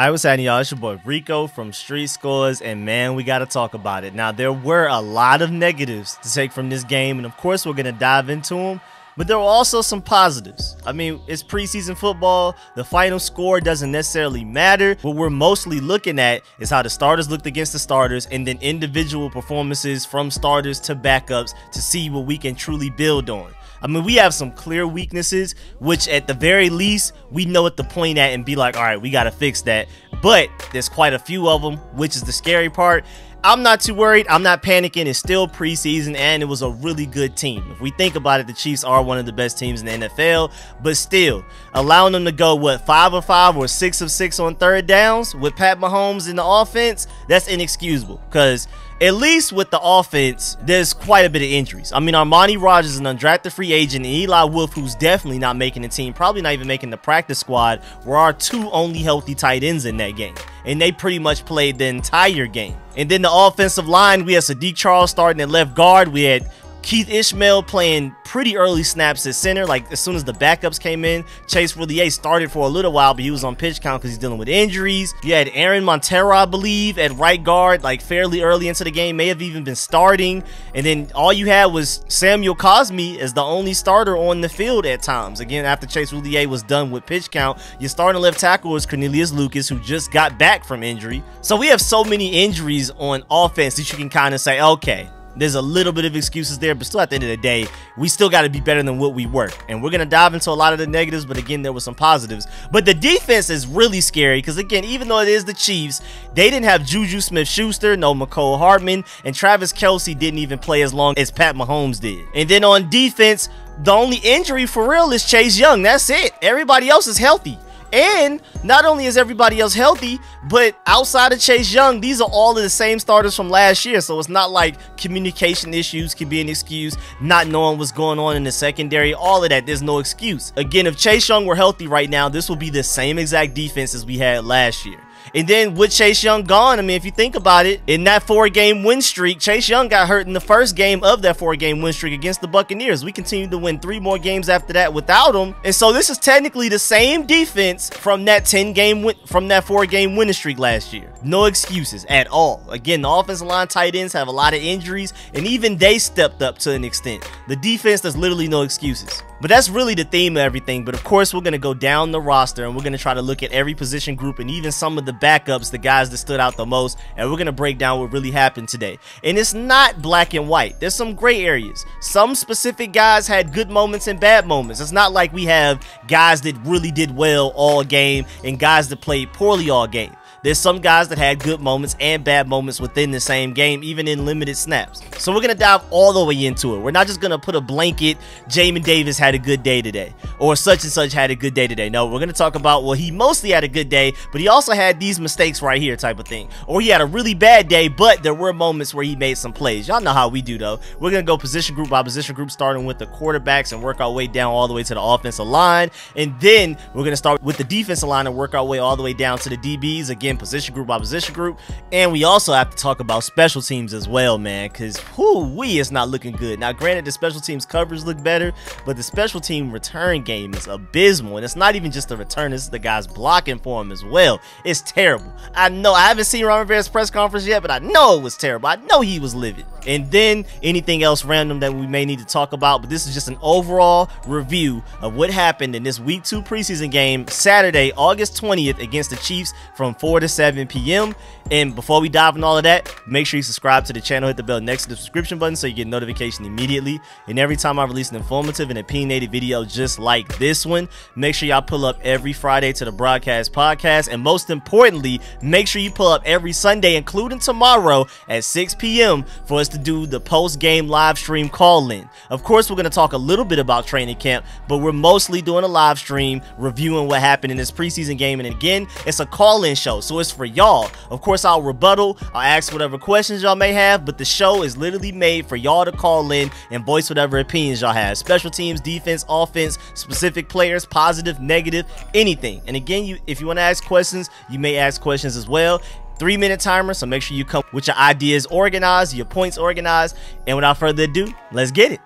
Hi, was happening, y'all? It's your boy Rico from Street Scores, and man, we got to talk about it. Now, there were a lot of negatives to take from this game, and of course, we're going to dive into them. But there were also some positives. I mean, it's preseason football. The final score doesn't necessarily matter. What we're mostly looking at is how the starters looked against the starters and then individual performances from starters to backups to see what we can truly build on. I mean, we have some clear weaknesses, which at the very least, we know what to point at and be like, all right, we got to fix that. But there's quite a few of them, which is the scary part. I'm not too worried. I'm not panicking. It's still preseason, and it was a really good team. If we think about it, the Chiefs are one of the best teams in the NFL, but still, allowing them to go, what, 5 of 5 or 6 of 6 on third downs with Pat Mahomes in the offense, that's inexcusable because at least with the offense, there's quite a bit of injuries. I mean, Armani Rogers is an undrafted free agent, and Eli Wolf, who's definitely not making the team, probably not even making the practice squad, were our two only healthy tight ends in that game. And they pretty much played the entire game. And then the offensive line, we had Saahdiq Charles starting at left guard. We had Keith Ismael playing pretty early snaps at center. Like as soon as the backups came in, Chase Roullier started for a little while, but he was on pitch count because he's dealing with injuries. You had Aaron Monteiro, I believe, at right guard, like fairly early into the game, may have even been starting. And then all you had was Samuel Cosmi as the only starter on the field at times. Again, after Chase Roullier was done with pitch count, your starting left tackle was Cornelius Lucas, who just got back from injury. So we have so many injuries on offense that you can kind of say, okay, there's a little bit of excuses there, but still at the end of the day, we still got to be better than what we were. And we're going to dive into a lot of the negatives, but again, there were some positives. But the defense is really scary because, again, even though it is the Chiefs, they didn't have Juju Smith Schuster, no Mecole Hardman, and Travis Kelce didn't even play as long as Pat Mahomes did. And then on defense, the only injury for real is Chase Young. That's it. Everybody else is healthy. And not only is everybody else healthy, but outside of Chase Young, these are all of the same starters from last year. So it's not like communication issues can be an excuse, not knowing what's going on in the secondary, all of that. There's no excuse. Again, if Chase Young were healthy right now, this will be the same exact defense as we had last year. And then with Chase Young gone, I mean, if you think about it, in that four-game win streak, Chase Young got hurt in the first game of that four-game win streak against the Buccaneers. We continued to win three more games after that without him. And so this is technically the same defense from that 10-game win from that four-game winning streak last year. No excuses at all. Again, the offensive line tight ends have a lot of injuries, and even they stepped up to an extent. The defense, there's literally no excuses. But that's really the theme of everything. But of course, we're going to go down the roster and we're going to try to look at every position group and even some of the backups, the guys that stood out the most. And we're going to break down what really happened today. And it's not black and white. There's some gray areas. Some specific guys had good moments and bad moments. It's not like we have guys that really did well all game and guys that played poorly all game. There's some guys that had good moments and bad moments within the same game, even in limited snaps. So we're going to dive all the way into it. We're not just going to put a blanket, Jamin Davis had a good day today, or such and such had a good day today. No, we're going to talk about, well, he mostly had a good day, but he also had these mistakes right here type of thing. Or he had a really bad day, but there were moments where he made some plays. Y'all know how we do, though. We're going to go position group by position group, starting with the quarterbacks and work our way down all the way to the offensive line. And then we're going to start with the defensive line and work our way all the way down to the DBs. Again, position group by position group. And we also have to talk about special teams as well, man, because whoo we is not looking good. Now, granted, the special teams coverage look better, but the special team return game is abysmal. And it's not even just the return, it's the guys blocking for him as well. It's terrible. I know I haven't seen Ron Rivera's press conference yet, but I know it was terrible. I know he was livid. And then anything else random that we may need to talk about, but this is just an overall review of what happened in this week two preseason game Saturday, August 20th against the Chiefs from 4 to 7 p.m. And before we dive in all of that, make sure you subscribe to the channel, hit the bell next to the subscription button so you get notification immediately. And every time I release an informative and opinionated video just like this one, make sure y'all pull up every Friday to the broadcast podcast. And most importantly, make sure you pull up every Sunday, including tomorrow at 6 p.m. for us to do the post-game live stream call-in. Of course, we're going to talk a little bit about training camp, but we're mostly doing a live stream reviewing what happened in this preseason game. And again, it's a call-in show, so it's for y'all. Of course, I'll rebuttal, I'll ask whatever questions y'all may have, but the show is literally made for y'all to call in and voice whatever opinions y'all have. Special teams, defense, offense, specific players, positive, negative, anything. And again, you if you want to ask questions, you may ask questions as well three minute timer so make sure you come with your ideas organized your points organized and without further ado let's get it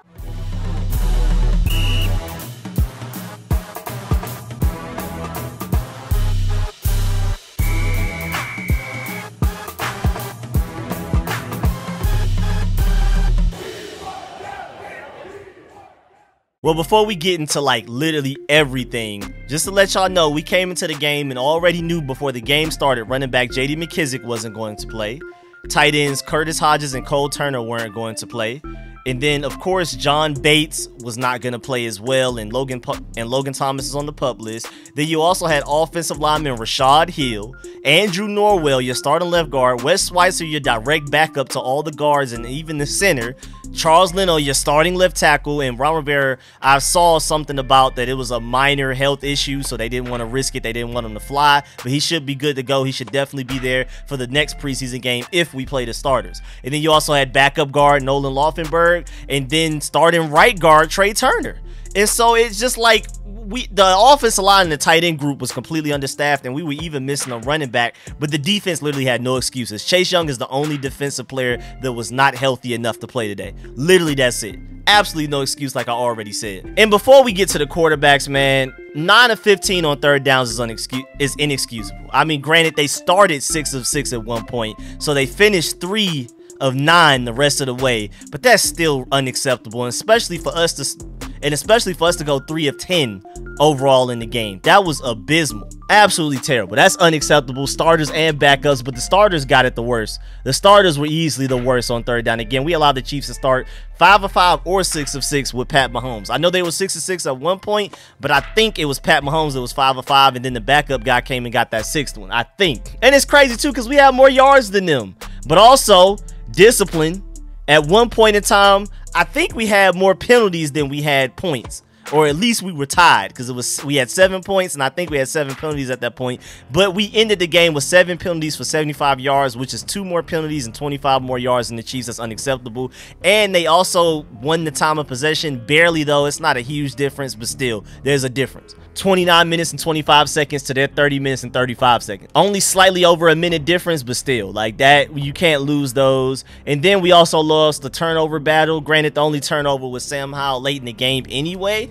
Well, before we get into like literally everything, just to let y'all know, we came into the game and already knew before the game started running back JD McKissic wasn't going to play. Tight ends Curtis Hodges and Cole Turner weren't going to play. And then, of course, John Bates was not going to play as well, and Logan and Logan Thomas is on the pup list. Then you also had offensive lineman Rashad Hill, Andrew Norwell, your starting left guard, Wes Schweitzer, your direct backup to all the guards and even the center, Charles Leno, your starting left tackle, and Ron Rivera. I saw something about that it was a minor health issue, so they didn't want to risk it. They didn't want him to fly, but he should be good to go. He should definitely be there for the next preseason game if we play the starters. And then you also had backup guard Nolan Laufenberg and then starting right guard Trai Turner. And so it's just like we the offensive line and the tight end group was completely understaffed, and we were even missing a running back. But the defense literally had no excuses. Chase Young is the only defensive player that was not healthy enough to play today. Literally, that's it. Absolutely no excuse, like I already said. And before we get to the quarterbacks, man, 9 of 15 on third downs is, is inexcusable. I mean, granted, they started 6 of 6 at one point, so they finished 3 of nine the rest of the way, but that's still unacceptable, and especially for us to, and especially for us to go three of ten overall in the game. That was abysmal. Absolutely terrible. That's unacceptable. Starters and backups, but the starters got it the worst. The starters were easily the worst on third down. Again, we allowed the Chiefs to start five of five or six of six with Pat Mahomes. I know they were six of six at one point, but I think it was Pat Mahomes that was five of five, and then the backup guy came and got that sixth one. I think. And it's crazy too, because we have more yards than them. But also, discipline. At one point in time, I think we had more penalties than we had points or at least we were tied because it was we had seven points and I think we had seven penalties at that point. But we ended the game with seven penalties for 75 yards, which is two more penalties and 25 more yards than the Chiefs. That's unacceptable. And they also won the time of possession barely though. It's not a huge difference, but still there's a difference. 29 minutes and 25 seconds to their 30 minutes and 35 seconds. Only slightly over a minute difference, but still, like that, you can't lose those. And then we also lost the turnover battle. Granted, the only turnover was Sam Howell late in the game anyway,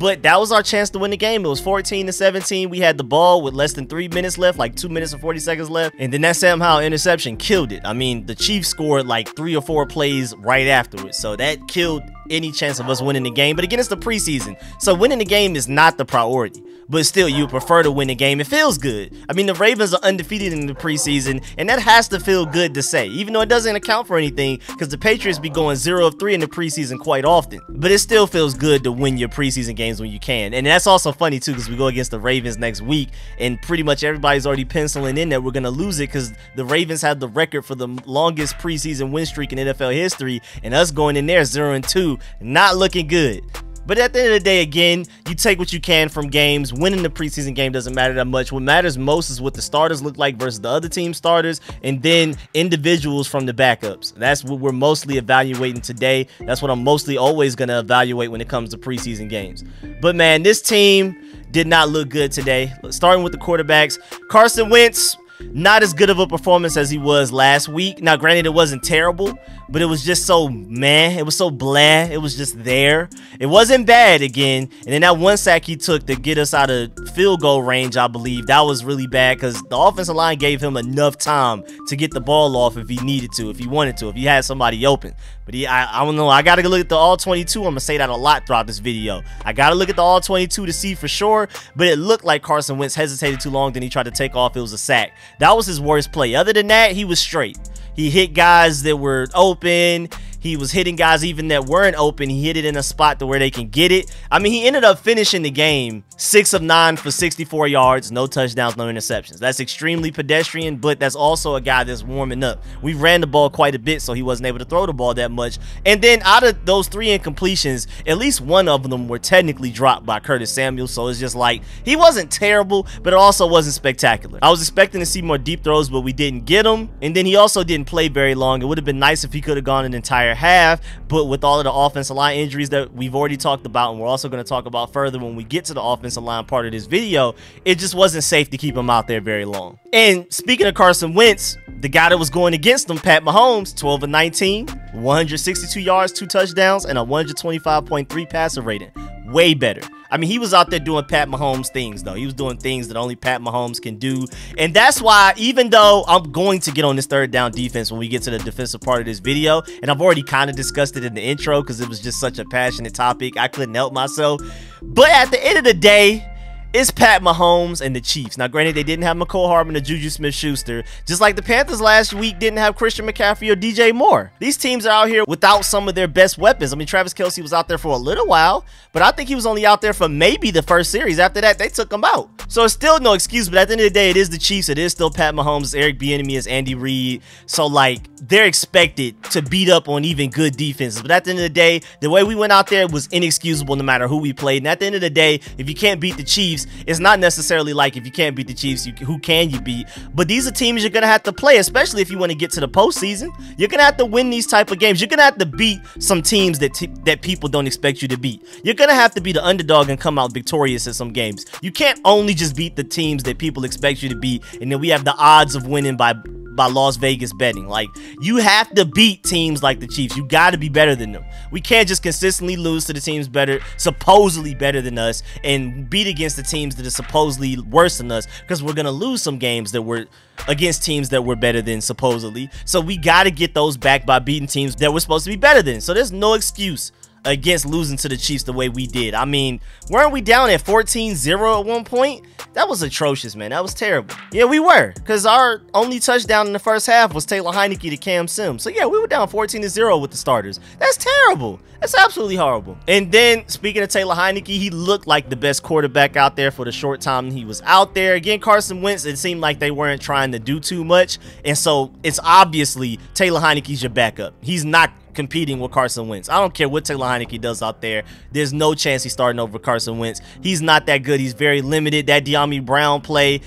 but that was our chance to win the game. It was 14 to 17. We had the ball with less than three minutes left, like two minutes and 40 seconds left. And then that Sam Howell interception killed it. I mean, the Chiefs scored like three or four plays right afterwards. So that killed any chance of us winning the game. But again, it's the preseason. So winning the game is not the priority. But still, you prefer to win the game. It feels good. I mean, the Ravens are undefeated in the preseason, and that has to feel good to say, even though it doesn't account for anything, because the Patriots be going 0 of 3 in the preseason quite often. But it still feels good to win your preseason games when you can. And that's also funny, too, because we go against the Ravens next week, and pretty much everybody's already penciling in that we're going to lose it because the Ravens have the record for the longest preseason win streak in NFL history, and us going in there 0 and 2 not looking good. But at the end of the day, again, you take what you can from games. Winning the preseason game doesn't matter that much. What matters most is what the starters look like versus the other team starters, and then individuals from the backups. That's what we're mostly evaluating today. That's what I'm mostly always going to evaluate when it comes to preseason games. But man, this team did not look good today. Starting with the quarterbacks, Carson Wentz not as good of a performance as he was last week. Now, granted, it wasn't terrible, but it was just so man. It was so blah. It was just there. It wasn't bad again. And then that one sack he took to get us out of field goal range, I believe, that was really bad because the offensive line gave him enough time to get the ball off if he needed to, if he wanted to, if he had somebody open. But he, I, I don't know. I got to look at the all 22. I'm going to say that a lot throughout this video. I got to look at the all 22 to see for sure, but it looked like Carson Wentz hesitated too long, then he tried to take off. It was a sack. That was his worst play. Other than that, he was straight. He hit guys that were open. He was hitting guys even that weren't open. He hit it in a spot to where they can get it. I mean, he ended up finishing the game six of nine for 64 yards, no touchdowns, no interceptions. That's extremely pedestrian, but that's also a guy that's warming up. We ran the ball quite a bit, so he wasn't able to throw the ball that much. And then out of those three incompletions, at least one of them were technically dropped by Curtis Samuel. So it's just like he wasn't terrible, but it also wasn't spectacular. I was expecting to see more deep throws, but we didn't get them. And then he also didn't play very long. It would have been nice if he could have gone an entire entire half. But with all of the offensive line injuries that we've already talked about, and we're also going to talk about further when we get to the offensive line part of this video, it just wasn't safe to keep him out there very long. And speaking of Carson Wentz, the guy that was going against him, Pat Mahomes, 12 and 19, 162 yards, two touchdowns, and a 125.3 passer rating. Way better. I mean, he was out there doing Pat Mahomes things, though. He was doing things that only Pat Mahomes can do. And that's why, even though I'm going to get on this third down defense when we get to the defensive part of this video, and I've already kind of discussed it in the intro because it was just such a passionate topic, I couldn't help myself. But at the end of the day, it's Pat Mahomes and the Chiefs. Now, granted, they didn't have Mecole Hardman or Juju Smith-Schuster, just like the Panthers last week didn't have Christian McCaffrey or DJ Moore. These teams are out here without some of their best weapons. I mean, Travis Kelce was out there for a little while, but I think he was only out there for maybe the first series. After that, they took him out. So it's still no excuse, but at the end of the day, it is the Chiefs. It is still Pat Mahomes, Eric Bieniemy, as Andy Reid. So, like, they're expected to beat up on even good defenses. But at the end of the day, the way we went out there was inexcusable no matter who we played. And at the end of the day, if you can't beat the Chiefs, it's not necessarily like if you can't beat the Chiefs, you, who can you beat? But these are teams you're going to have to play, especially if you want to get to the postseason. You're going to have to win these type of games. You're going to have to beat some teams that that people don't expect you to beat. You're going to have to be the underdog and come out victorious in some games. You can't only just beat the teams that people expect you to beat, and then we have the odds of winning by by Las Vegas betting. Like, you have to beat teams like the Chiefs. You got to be better than them. We can't just consistently lose to the teams better, supposedly better than us, and beat against the teams that are supposedly worse than us because we're going to lose some games that were against teams that were better than supposedly. So we got to get those back by beating teams that we're supposed to be better than. So there's no excuse against losing to the Chiefs the way we did. I mean, weren't we down at 14-0 at one point? That was atrocious, man. That was terrible. Yeah, we were, because our only touchdown in the first half was Taylor Heinicke to Cam Sims. So yeah, we were down 14-0 with the starters. That's terrible. That's absolutely horrible. And then, speaking of Taylor Heinicke, he looked like the best quarterback out there for the short time he was out there. Again, Carson Wentz, it seemed like they weren't trying to do too much. And so, it's obviously Taylor Heinicke's your backup. He's not competing with Carson Wentz. I don't care what Taylor Heinicke does out there. There's no chance he's starting over Carson Wentz. He's not that good. He's very limited. That Dyami Brown play,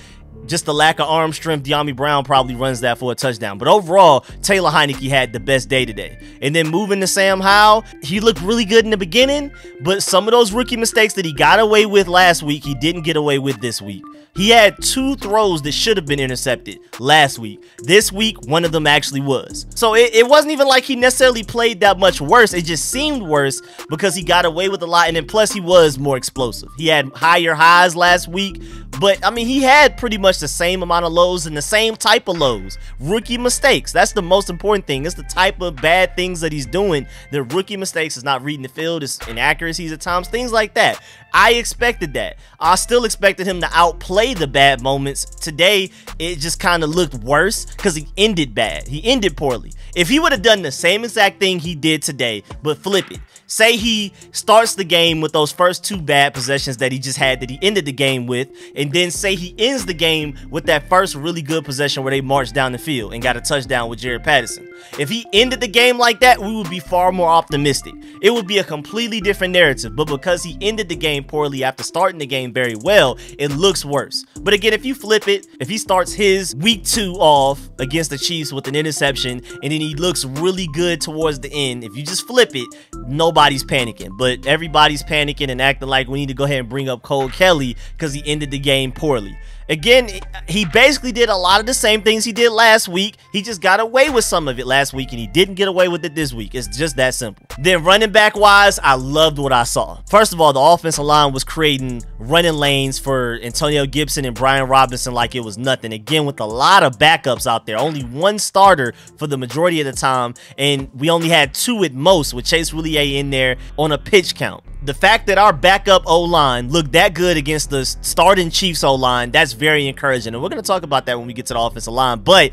just the lack of arm strength, Dyami Brown probably runs that for a touchdown. But overall, Taylor Heinicke had the best day today. And then moving to Sam Howell, he looked really good in the beginning, but some of those rookie mistakes that he got away with last week, he didn't get away with this week. He had two throws that should have been intercepted last week. This week, one of them actually was. So it, it, wasn't even like he necessarily played that much worse. It just seemed worse because he got away with a lot. And then plus, he was more explosive. He had higher highs last week. But, I mean, he had pretty much the same amount of lows and the same type of lows. Rookie mistakes. That's the most important thing. It's the type of bad things that he's doing. The rookie mistakes is not reading the field. It's inaccuracies at times. Things like that. I expected that. I still expected him to outplay the bad moments. Today, it just kind of looked worse because he ended bad. He ended poorly. If he would have done the same exact thing he did today, but flip it, Say he starts the game with those first two bad possessions that he just had that he ended the game with, and then say he ends the game with that first really good possession where they marched down the field and got a touchdown with Jaret Patterson. If he ended the game like that, we would be far more optimistic. It would be a completely different narrative, but because he ended the game poorly after starting the game very well, it looks worse. But again, if you flip it, if he starts his week two off against the Chiefs with an interception, and then he looks really good towards the end, if you just flip it, no nobody's panicking, but everybody's panicking and acting like we need to go ahead and bring up Cole Kelley because he ended the game poorly. Again, he basically did a lot of the same things he did last week. He just got away with some of it last week, and he didn't get away with it this week. It's just that simple. Then running back wise, I loved what I saw. First of all, the offensive line was creating running lanes for Antonio Gibson and Brian Robinson like it was nothing. Again, with a lot of backups out there. Only one starter for the majority of the time, and we only had two at most with Chase Roullier in there on a pitch count the fact that our backup O-line looked that good against the starting Chiefs O-line, that's very encouraging. And we're going to talk about that when we get to the offensive line. But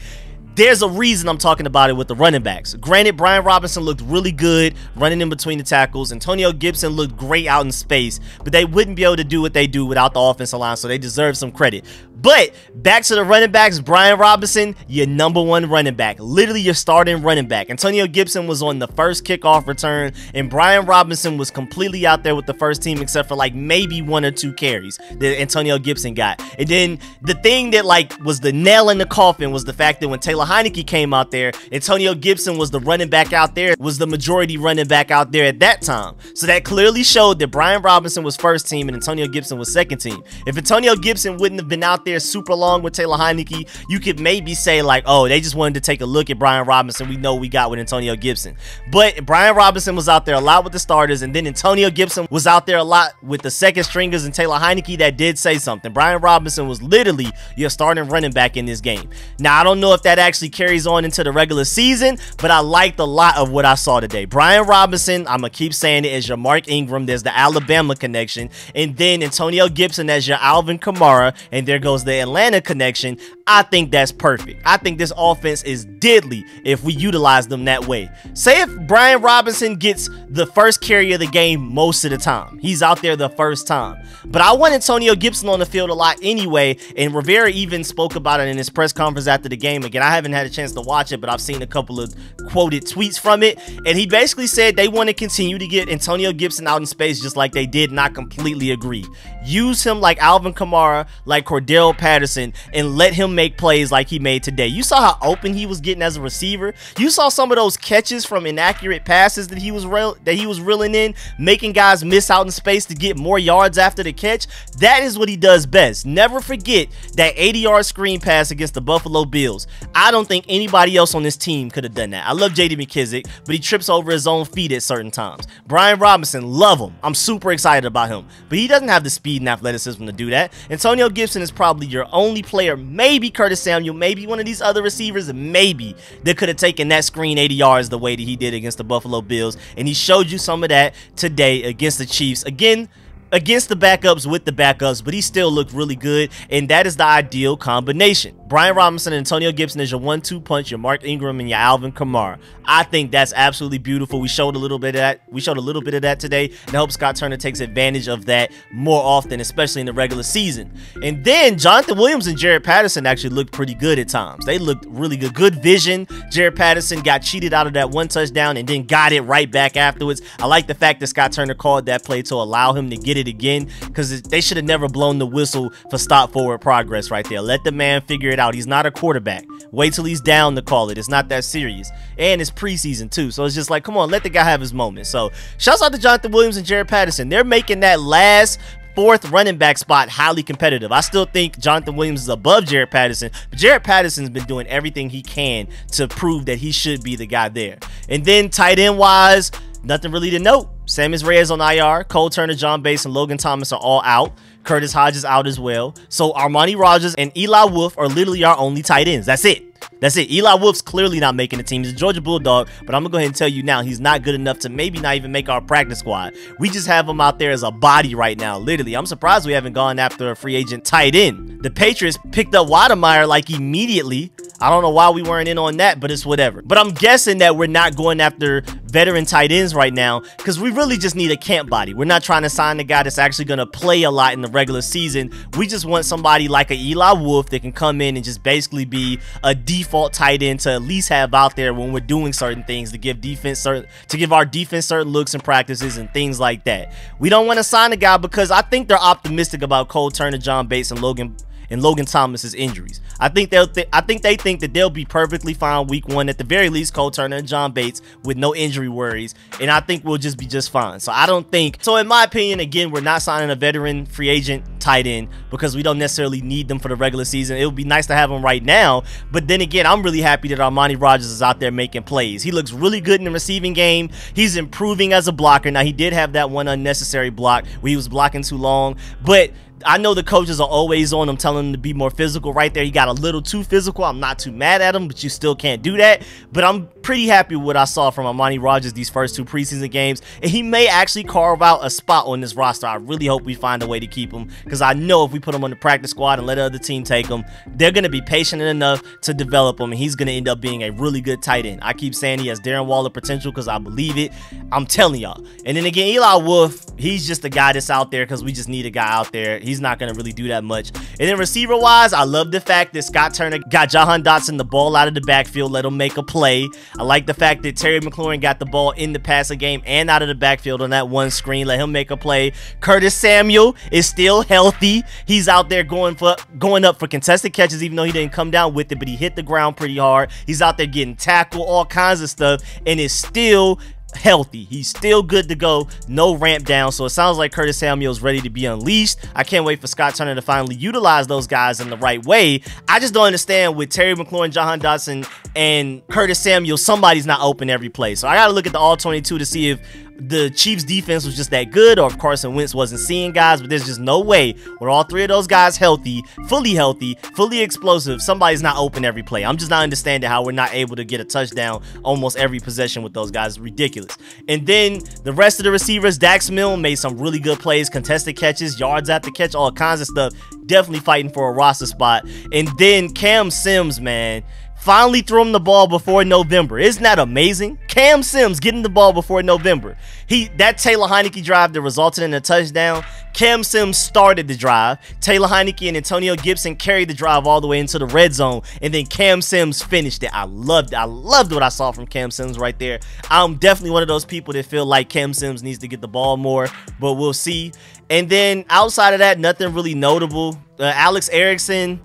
there's a reason I'm talking about it with the running backs. Granted, Brian Robinson looked really good running in between the tackles. Antonio Gibson looked great out in space, but they wouldn't be able to do what they do without the offensive line, so they deserve some credit. But back to the running backs, Brian Robinson, your number one running back. Literally your starting running back. Antonio Gibson was on the first kickoff return, and Brian Robinson was completely out there with the first team except for like maybe one or two carries that Antonio Gibson got. And then the thing that like was the nail in the coffin was the fact that when Taylor Taylor Heinicke came out there, Antonio Gibson was the running back out there, was the majority running back out there at that time. So that clearly showed that Brian Robinson was first team and Antonio Gibson was second team. If Antonio Gibson wouldn't have been out there super long with Taylor Heinicke, you could maybe say like, oh, they just wanted to take a look at Brian Robinson. We know we got with Antonio Gibson. But Brian Robinson was out there a lot with the starters, and then Antonio Gibson was out there a lot with the second stringers and Taylor Heinicke that did say something. Brian Robinson was literally your starting running back in this game. Now, I don't know if that actually carries on into the regular season, but I liked a lot of what I saw today. Brian Robinson, I'm going to keep saying it, is your Mark Ingram. There's the Alabama connection. And then Antonio Gibson as your Alvin Kamara. And there goes the Atlanta connection. I think that's perfect. I think this offense is deadly if we utilize them that way. Say if Brian Robinson gets the first carry of the game most of the time. He's out there the first time. But I want Antonio Gibson on the field a lot anyway. And Rivera even spoke about it in his press conference after the game. Again, I haven't had a chance to watch it, but I've seen a couple of quoted tweets from it. And he basically said they want to continue to get Antonio Gibson out in space just like they did. and Not completely agree. Use him like Alvin Kamara, like Cordell Patterson, and let him make plays like he made today. You saw how open he was getting as a receiver. You saw some of those catches from inaccurate passes that he was that he was reeling in, making guys miss out in space to get more yards after the catch. That is what he does best. Never forget that 80-yard screen pass against the Buffalo Bills. I don't think anybody else on this team could have done that. I love J.D. McKissic, but he trips over his own feet at certain times. Brian Robinson, love him. I'm super excited about him, but he doesn't have the speed speed and athleticism to do that. Antonio Gibson is probably your only player, maybe Curtis Samuel, maybe one of these other receivers, maybe that could have taken that screen 80 yards the way that he did against the Buffalo Bills. And he showed you some of that today against the Chiefs. Again, against the backups with the backups, but he still looked really good, and that is the ideal combination. Brian Robinson and Antonio Gibson is your one-two punch, your Mark Ingram and your Alvin Kamara. I think that's absolutely beautiful. We showed a little bit of that. We showed a little bit of that today, and I hope Scott Turner takes advantage of that more often, especially in the regular season. And then Jonathan Williams and Jaret Patterson actually looked pretty good at times. They looked really good. Good vision. Jaret Patterson got cheated out of that one touchdown and then got it right back afterwards. I like the fact that Scott Turner called that play to allow him to get it again because they should have never blown the whistle for stop forward progress right there. Let the man figure it out. He's not a quarterback. Wait till he's down to call it. It's not that serious. And it's preseason too. So it's just like, come on, let the guy have his moment. So shouts out to Jonathan Williams and Jaret Patterson. They're making that last fourth running back spot highly competitive. I still think Jonathan Williams is above Jaret Patterson, but Jaret Patterson's been doing everything he can to prove that he should be the guy there. And then tight end wise, nothing really to note. Sammis Reyes on IR, Cole Turner, John Bates, and Logan Thomas are all out. Curtis Hodges out as well. So Armani Rogers and Eli Wolf are literally our only tight ends. That's it. That's it. Eli Wolf's clearly not making the team. He's a Georgia Bulldog, but I'm going to go ahead and tell you now, he's not good enough to maybe not even make our practice squad. We just have him out there as a body right now, literally. I'm surprised we haven't gone after a free agent tight end. The Patriots picked up Wydermyer like immediately. I don't know why we weren't in on that, but it's whatever. But I'm guessing that we're not going after veteran tight ends right now because we really just need a camp body. We're not trying to sign a guy that's actually going to play a lot in the regular season. We just want somebody like a Eli Wolf that can come in and just basically be a default tight end to at least have out there when we're doing certain things to give defense certain to give our defense certain looks and practices and things like that. We don't want to sign a guy because I think they're optimistic about Cole Turner, John Bates, and Logan and Logan Thomas's injuries. I think they'll th I think they think that they'll be perfectly fine week one at the very least. Cole Turner and John Bates with no injury worries, and I think we'll just be just fine. So I don't think so. In my opinion, again, we're not signing a veteran free agent tight end because we don't necessarily need them for the regular season. It would be nice to have them right now, but then again, I'm really happy that Armani Rogers is out there making plays. He looks really good in the receiving game. He's improving as a blocker. Now he did have that one unnecessary block where he was blocking too long, but I know the coaches are always on him, telling him to be more physical. Right there, he got a little too physical. I'm not too mad at him, but you still can't do that. But I'm pretty happy with what I saw from Armani Rogers these first two preseason games, and he may actually carve out a spot on this roster. I really hope we find a way to keep him because I know if we put him on the practice squad and let the other team take him, they're going to be patient enough to develop him, and he's going to end up being a really good tight end. I keep saying he has Darren Waller potential because I believe it. I'm telling y'all. And then again, Eli Wolf, he's just a guy that's out there because we just need a guy out there. He He's not going to really do that much. And then receiver wise, I love the fact that Scott Turner got Jahan Dotson the ball out of the backfield, let him make a play. I like the fact that Terry McLaurin got the ball in the passing game and out of the backfield on that one screen, let him make a play. Curtis Samuel is still healthy. He's out there going for going up for contested catches, even though he didn't come down with it, but he hit the ground pretty hard. He's out there getting tackled, all kinds of stuff, and is still healthy. He's still good to go. No ramp down. So it sounds like Curtis Samuel's ready to be unleashed. I can't wait for Scott Turner to finally utilize those guys in the right way. I just don't understand with Terry McLaurin, Jahan Dotson, and Curtis Samuel, somebody's not open every play. So I got to look at the all 22 to see if the Chiefs defense was just that good or if Carson Wentz wasn't seeing guys, but there's just no way with all three of those guys healthy, fully healthy, fully explosive, somebody's not open every play. I'm just not understanding how we're not able to get a touchdown almost every possession with those guys. Ridiculous. And then the rest of the receivers, Dax Milne made some really good plays, contested catches, yards after catch, all kinds of stuff. Definitely fighting for a roster spot. And then Cam Sims, man, finally threw him the ball before November. Isn't that amazing? Cam Sims getting the ball before November. He that Taylor Heinicke drive that resulted in a touchdown. Cam Sims started the drive. Taylor Heinicke and Antonio Gibson carried the drive all the way into the red zone, and then Cam Sims finished it. I loved. I loved what I saw from Cam Sims right there. I'm definitely one of those people that feel like Cam Sims needs to get the ball more, but we'll see. And then outside of that, nothing really notable. Uh, Alex Erickson,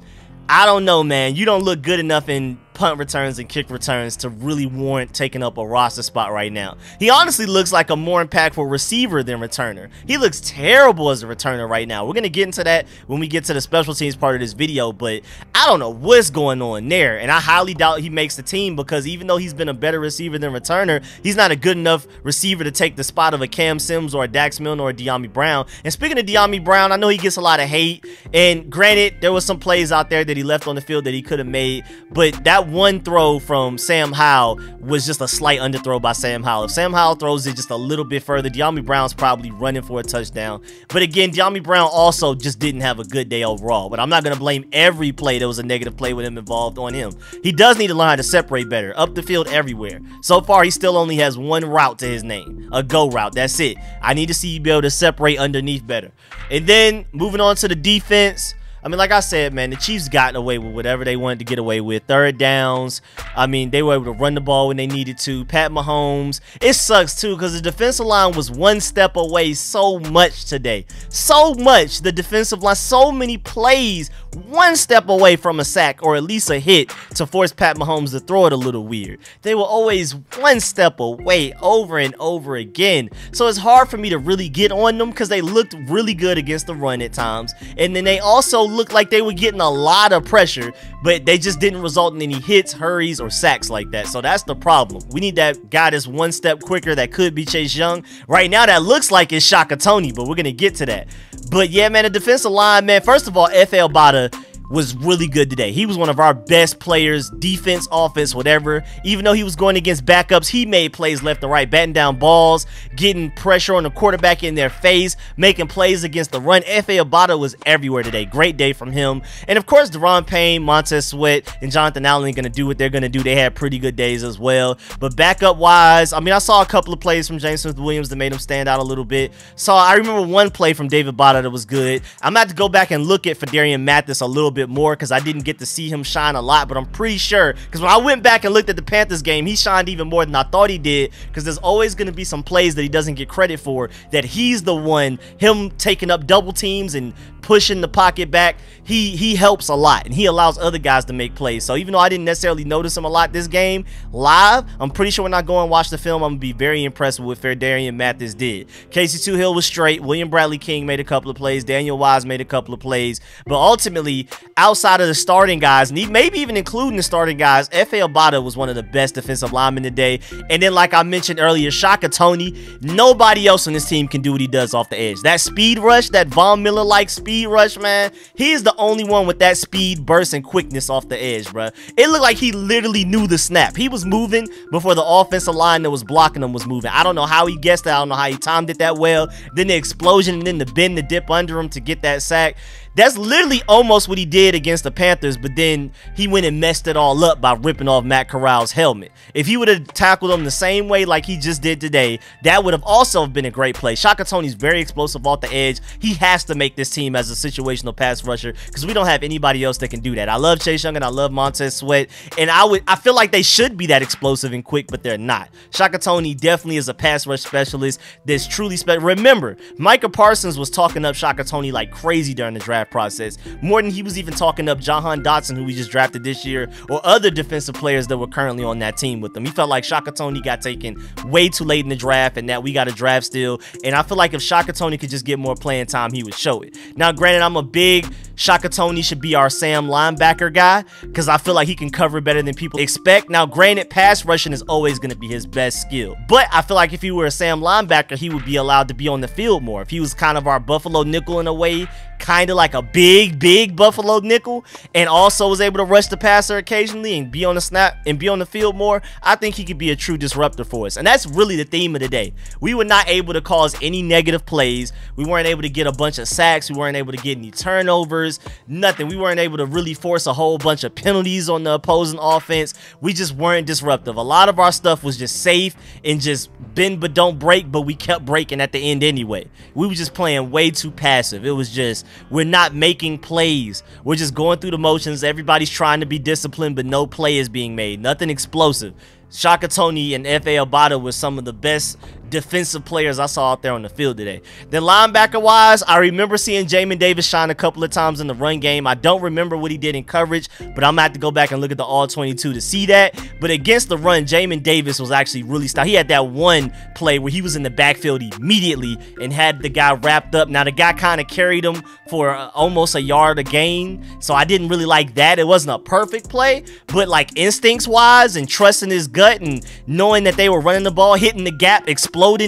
I don't know, man. You don't look good enough in punt returns and kick returns to really warrant taking up a roster spot right now. He honestly looks like a more impactful receiver than returner. He looks terrible as a returner right now. We're going to get into that when we get to the special teams part of this video, but I don't know what's going on there, and I highly doubt he makes the team because even though he's been a better receiver than returner, he's not a good enough receiver to take the spot of a Cam Sims or a Dax Milne or a Dyami Brown. And speaking of Dyami Brown, I know he gets a lot of hate, and granted, there was some plays out there that he left on the field that he could have made, but that one throw from Sam Howell was just a slight underthrow by Sam Howell. If Sam Howell throws it just a little bit further, Dyami Brown's probably running for a touchdown. But again, Dyami Brown also just didn't have a good day overall. But I'm not going to blame every play that was a negative play with him involved on him. He does need to learn how to separate better, up the field everywhere. So far, he still only has one route to his name, a go route. That's it. I need to see you be able to separate underneath better. And then moving on to the defense. I mean, like I said, man, the Chiefs got away with whatever they wanted to get away with. Third downs. I mean, they were able to run the ball when they needed to. Pat Mahomes. It sucks, too, because the defensive line was one step away so much today. So much. The defensive line, so many plays, one step away from a sack or at least a hit to force Pat Mahomes to throw it a little weird. They were always one step away over and over again. So it's hard for me to really get on them because they looked really good against the run at times. And then they also looked like they were getting a lot of pressure, but they just didn't result in any hits, hurries, or sacks like that. So that's the problem. We need that guy that's one step quicker that could be Chase Young. Right now, that looks like it's Shaka Toney, but we're going to get to that. But yeah, man, the defensive line, man, first of all, Efe Obada was really good today. He was one of our best players, defense, offense, whatever. Even though he was going against backups, he made plays left and right, batting down balls, getting pressure on the quarterback in their face, making plays against the run. Efe Obada was everywhere today. Great day from him. And of course, Da'Ron Payne, Montez Sweat, and Jonathan Allen are going to do what they're going to do. They had pretty good days as well. But backup wise, I mean, I saw a couple of plays from James Smith Williams that made him stand out a little bit. So I remember one play from David Bada that was good. I'm going to have to go back and look at Phidarian Mathis a little bit more because I didn't get to see him shine a lot, but I'm pretty sure because when I went back and looked at the Panthers game, he shined even more than I thought he did because there's always going to be some plays that he doesn't get credit for that he's the one, him taking up double teams and pushing the pocket back, he he helps a lot and he allows other guys to make plays. So even though I didn't necessarily notice him a lot this game live, I'm pretty sure when I go and watch the film, I'm gonna be very impressed with what Phidarian Mathis did. Casey Toohill was straight. William Bradley King made a couple of plays. Daniel Wise made a couple of plays. But ultimately, outside of the starting guys, maybe even including the starting guys, Efe Obada was one of the best defensive linemen today. And then, like I mentioned earlier, Shaka Toney, nobody else on this team can do what he does off the edge. That speed rush, that Von Miller-like speed speed rush, man, he's the only one with that speed, burst, and quickness off the edge, bro. It looked like he literally knew the snap. He was moving before the offensive line that was blocking him was moving. I don't know how he guessed that. I don't know how he timed it that well. Then the explosion and then the bend, the dip under him to get that sack That's literally almost what he did against the Panthers, but then he went and messed it all up by ripping off Matt Corral's helmet. If he would have tackled him the same way like he just did today, that would have also been a great play. Shaka Toney's very explosive off the edge. He has to make this team as a situational pass rusher because we don't have anybody else that can do that. I love Chase Young and I love Montez Sweat, and I would I feel like they should be that explosive and quick, but they're not. Shaka Toney definitely is a pass rush specialist that's truly special. Remember, Micah Parsons was talking up Shaka Toney like crazy during the draft process, more than he was even talking up Jahan Dotson, who we just drafted this year, or other defensive players that were currently on that team with them. He felt like Shaka Toney got taken way too late in the draft and that we got a draft still. And I feel like if Shaka Toney could just get more playing time, he would show it. Now, granted, I'm a big Shaka Toney should be our Sam linebacker guy because I feel like he can cover better than people expect. Now, granted, pass rushing is always going to be his best skill, but I feel like if he were a Sam linebacker, he would be allowed to be on the field more. If he was kind of our Buffalo nickel in a way, kind of like a big, big Buffalo nickel, and also was able to rush the passer occasionally and be on the snap and be on the field more, I think he could be a true disruptor for us. And that's really the theme of the day. We were not able to cause any negative plays. We weren't able to get a bunch of sacks. We weren't able to get any turnovers, nothing. We weren't able to really force a whole bunch of penalties on the opposing offense. We just weren't disruptive. A lot of our stuff was just safe and just bend but don't break, but we kept breaking at the end anyway. We were just playing way too passive. It was just we're not making plays. We're just going through the motions. Everybody's trying to be disciplined, but no play is being made. Nothing explosive. Shaka Toney and Efe Obada were some of the best defensive players I saw out there on the field today. Then linebacker wise, I remember seeing Jamin Davis shine a couple of times in the run game. I don't remember what he did in coverage, but I'm gonna have to go back and look at the all 22 to see that. But against the run, Jamin Davis was actually really stout. He had that one play where he was in the backfield immediately and had the guy wrapped up. Now the guy kind of carried him for uh, almost a yard a gain, so I didn't really like that. It wasn't a perfect play, but like instincts wise and trusting his gut and knowing that they were running the ball, hitting the gap,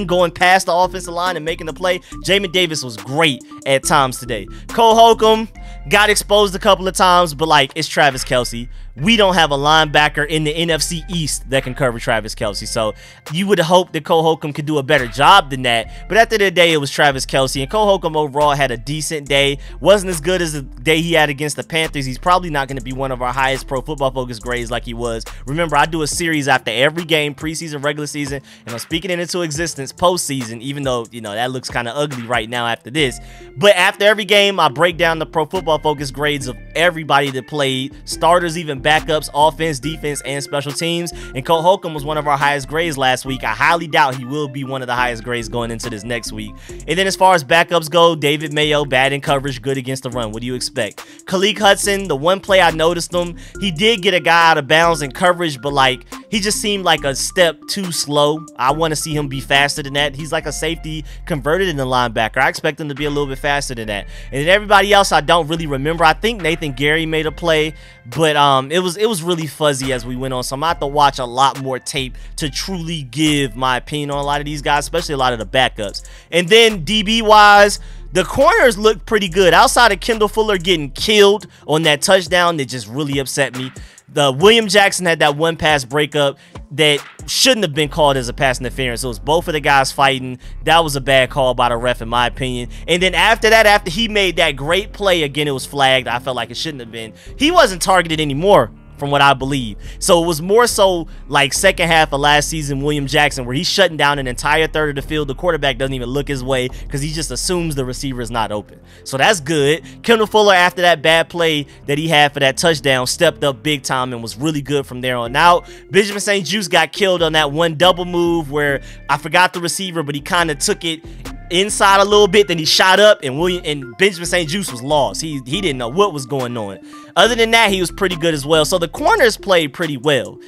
going past the offensive line and making the play. Jamin Davis was great at times today. Cole Holcomb got exposed a couple of times, but like it's Travis Kelce we don't have a linebacker in the NFC East that can cover Travis Kelce. So you would hope that Cole Holcomb could do a better job than that. But at the end of the day, it was Travis Kelce. And Cole Holcomb overall had a decent day. Wasn't as good as the day he had against the Panthers. He's probably not going to be one of our highest pro football focus grades like he was. Remember, I do a series after every game, preseason, regular season, and I'm speaking it into existence postseason, even though, you know, that looks kind of ugly right now after this. But after every game, I break down the pro football focus grades of everybody that played, starters even backups, offense, defense, and special teams. And Cole Holcomb was one of our highest grades last week. I highly doubt he will be one of the highest grades going into this next week. And then as far as backups go, David Mayo, bad in coverage, good against the run. What do you expect? Khaleke Hudson, the one play I noticed him, he did get a guy out of bounds in coverage, but like he just seemed like a step too slow. I want to see him be faster than that. He's like a safety converted in the linebacker. I expect him to be a little bit faster than that. And then everybody else I don't really remember. I think Nathan Gary made a play, but um, it was it was really fuzzy as we went on. So I'm gonna have to watch a lot more tape to truly give my opinion on a lot of these guys, especially a lot of the backups. And then DB wise, the corners looked pretty good. Outside of Kendall Fuller getting killed on that touchdown, that just really upset me. The William Jackson had that one pass breakup that shouldn't have been called as a pass interference. It was both of the guys fighting. That was a bad call by the ref, in my opinion. And then after that, after he made that great play, again, it was flagged. I felt like it shouldn't have been. He wasn't targeted anymore from what I believe. So it was more so like second half of last season, William Jackson, where he's shutting down an entire third of the field. The quarterback doesn't even look his way because he just assumes the receiver is not open. So that's good. Kendall Fuller, after that bad play that he had for that touchdown, stepped up big time and was really good from there on out. Benjamin St-Juste got killed on that one double move where I forgot the receiver, but he kind of took it inside a little bit, then he shot up, and William and Benjamin St-Juste was lost. He he didn't know what was going on. Other than that, he was pretty good as well. So the corners played pretty well,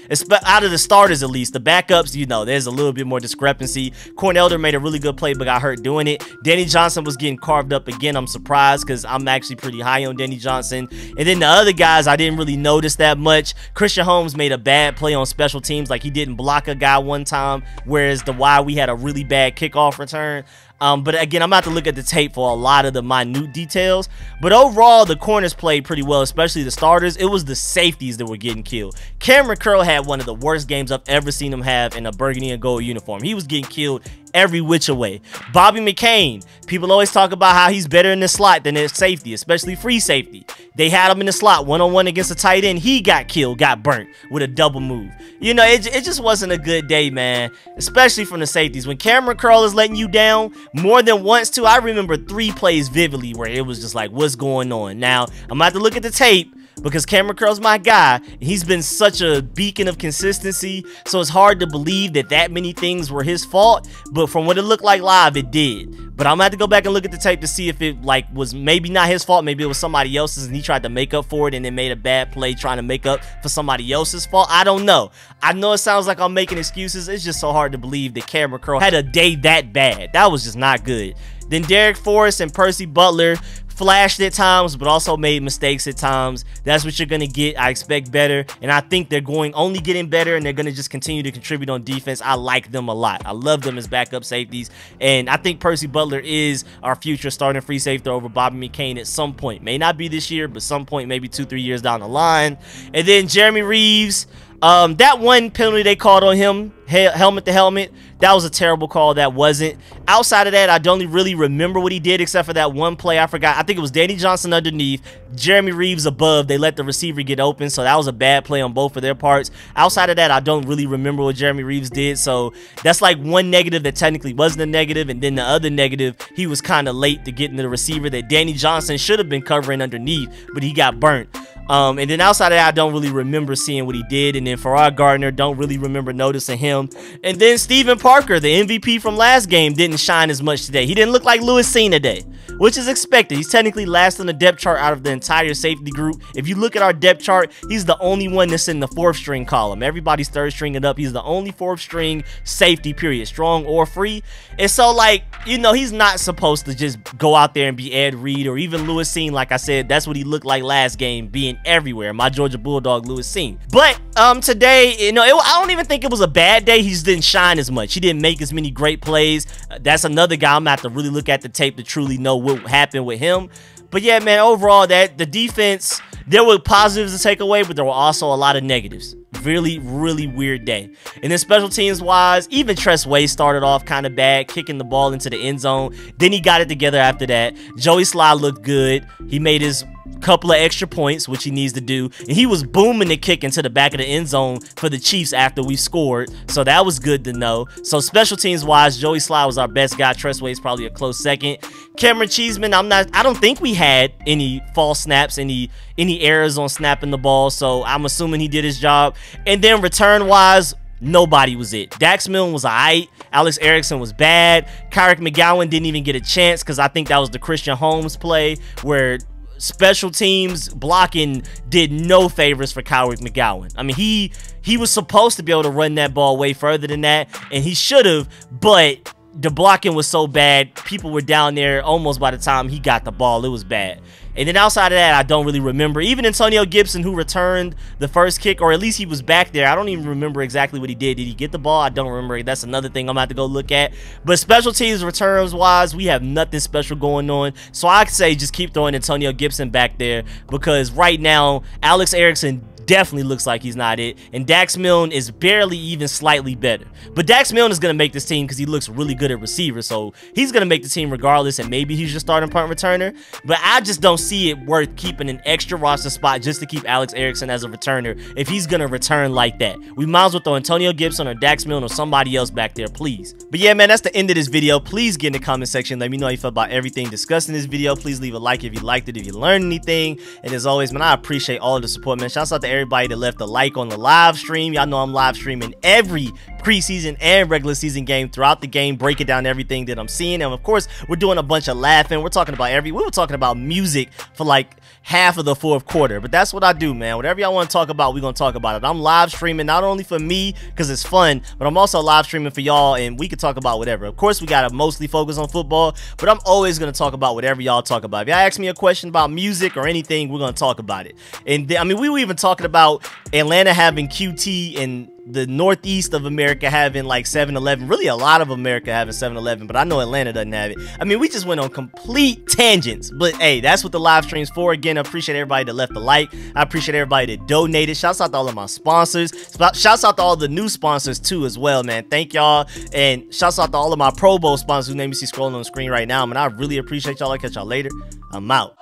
out of the starters at least. The backups, you know, there's a little bit more discrepancy. Corn Elder made a really good play, but got hurt doing it. Danny Johnson was getting carved up again. I'm surprised because I'm actually pretty high on Danny Johnson. And then the other guys, I didn't really notice that much. Christian Holmes made a bad play on special teams, like he didn't block a guy one time, whereas the Y we had a really bad kickoff return. Um, but again, I'm about to look at the tape for a lot of the minute details. But overall, the corners played pretty well, especially the starters. It was the safeties that were getting killed. Kamren Curl had one of the worst games I've ever seen him have in a burgundy and gold uniform. He was getting killed every which way. Bobby McCain, people always talk about how he's better in the slot than at safety, especially free safety. They had him in the slot one on one against a tight end. He got killed, got burnt with a double move. You know, it, it just wasn't a good day, man, especially from the safeties. When Kamren Curl is letting you down more than once, too, I remember three plays vividly where it was just like, what's going on? Now, I'm about to look at the tape because Kamren Curl's my guy. He's been such a beacon of consistency, so it's hard to believe that that many things were his fault. But from what it looked like live, it did. But I'm gonna have to go back and look at the tape to see if it like was maybe not his fault, maybe it was somebody else's, and he tried to make up for it and then made a bad play trying to make up for somebody else's fault. I don't know. I know it sounds like I'm making excuses. It's just so hard to believe that Kamren Curl had a day that bad. That was just not good. Then Darrick Forrest and Percy Butler flashed at times, but also made mistakes at times. That's what you're going to get. I expect better, and I think they're going only getting better, and they're going to just continue to contribute on defense. I like them a lot. I love them as backup safeties, and I think Percy Butler is our future starting free safety over Bobby McCain at some point. May not be this year, but some point, maybe two, three years down the line. And then Jeremy Reaves. Um, that one penalty they called on him, he helmet to helmet, that was a terrible call. That wasn't. Outside of that, I don't really remember what he did except for that one play I forgot. I think it was Danny Johnson underneath, Jeremy Reaves above. They let the receiver get open, so that was a bad play on both of their parts. Outside of that, I don't really remember what Jeremy Reaves did, so that's like one negative that technically wasn't a negative, and then the other negative, he was kind of late to getting to the receiver that Danny Johnson should have been covering underneath, but he got burnt. Um, and then outside of that, I don't really remember seeing what he did. And then Farrah Gardner, don't really remember noticing him. And then Steven Parker, the MVP from last game, didn't shine as much today. He didn't look like Lewis Cine today, which is expected. He's technically last on the depth chart out of the entire safety group. If you look at our depth chart, he's the only one that's in the fourth string column. Everybody's third stringing up. He's the only fourth string safety, period, strong or free. And so, like, you know, he's not supposed to just go out there and be Ed Reed or even Lewis Cine. Like I said, that's what he looked like last game, being everywhere. My Georgia Bulldog, Lewis Cine. But um, today, you know, it, I don't even think it was a bad day. He just didn't shine as much. He didn't make as many great plays. Uh, that's another guy I'm gonna have to really look at the tape to truly know what happened with him. But yeah, man, overall, that the defense, there were positives to take away, but there were also a lot of negatives. Really, really weird day. And then special teams wise, even Tress Way started off kind of bad, kicking the ball into the end zone. Then he got it together after that. Joey Slye looked good. He made his couple of extra points, which he needs to do. And he was booming the kick into the back of the end zone for the Chiefs after we scored. So that was good to know. So special teams wise, Joey Slye was our best guy. Tress Way is probably a close second. Camaron Cheeseman, I'm not I don't think we had any false snaps, any any errors on snapping the ball. So I'm assuming he did his job. And then return wise, Nobody was it. Dax Milne was alright. Alex Erickson was bad. Kyric McGowan didn't even get a chance because I think that was the Christian Holmes play where special teams blocking did no favors for Kyric McGowan. I mean, he he was supposed to be able to run that ball way further than that, and he should have, but the blocking was so bad, people were down there almost by the time he got the ball. It was bad. And then outside of that, I don't really remember. Even Antonio Gibson, who returned the first kick, or at least he was back there. I don't even remember exactly what he did. Did he get the ball? I don't remember. That's another thing I'm about to go look at. But special teams returns wise, we have nothing special going on. So I'd say just keep throwing Antonio Gibson back there because right now, Alex Erickson definitely looks like he's not it. And Dax Milne is barely even slightly better. But Dax Milne is going to make this team because he looks really good at receiver. So he's going to make the team regardless. And maybe he's your starting punt returner. But I just don't see it worth keeping an extra roster spot just to keep Alex Erickson as a returner if he's going to return like that. We might as well throw Antonio Gibson or Dax Milne or somebody else back there, please. But yeah, man, that's the end of this video. Please get in the comment section. Let me know how you feel about everything discussed in this video. Please leave a like if you liked it, if you learned anything. And as always, man, I appreciate all of the support, man. Shouts out to everybody that left a like on the live stream. Y'all know I'm live streaming every preseason and regular season game throughout the game, breaking down everything that I'm seeing. And of course, we're doing a bunch of laughing. We're talking about every, we were talking about music for like half of the fourth quarter. But that's what I do, man. Whatever y'all want to talk about, we're going to talk about it. I'm live streaming not only for me because it's fun, but I'm also live streaming for y'all and we can talk about whatever. Of course, we got to mostly focus on football, but I'm always going to talk about whatever y'all talk about. If y'all ask me a question about music or anything, we're going to talk about it. And I mean, we were even talking about Atlanta having QT and the northeast of America having like 7-Eleven. Really, a lot of America having 7-Eleven, but I know Atlanta doesn't have it. I mean, we just went on complete tangents. But hey, that's what the live stream's for. Again, I appreciate everybody that left a like. I appreciate everybody that donated. Shouts out to all of my sponsors. Shouts out to all the new sponsors too as well, man. Thank y'all. And shouts out to all of my Pro Bowl sponsors whose name you see scrolling on the screen right now. Man, I really appreciate y'all. I'll catch y'all later. I'm out.